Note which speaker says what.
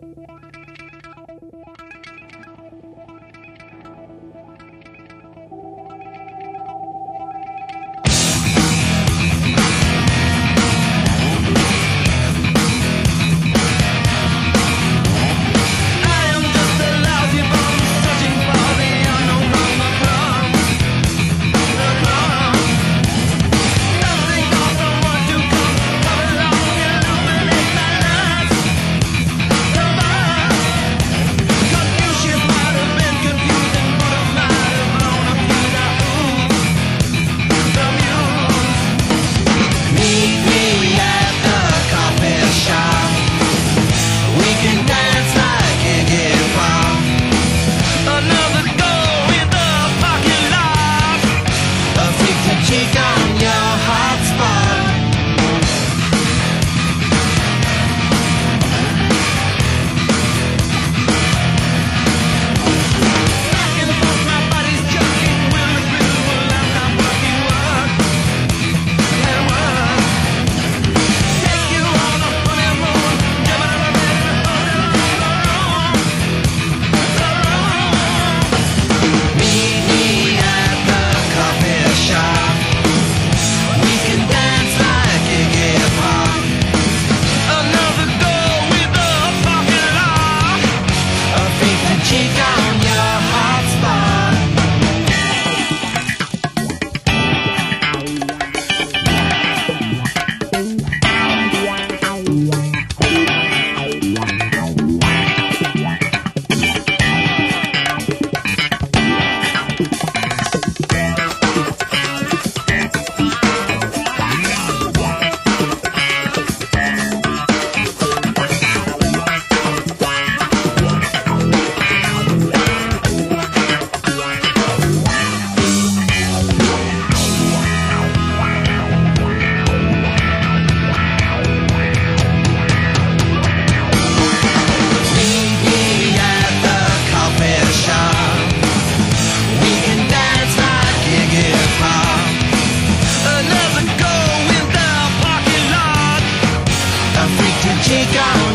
Speaker 1: Bye. chica.